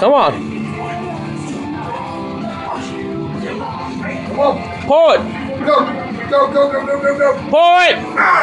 Come on. Come on. Pull it. Go. Go, go, go, go, go, go. Pull it. Ah!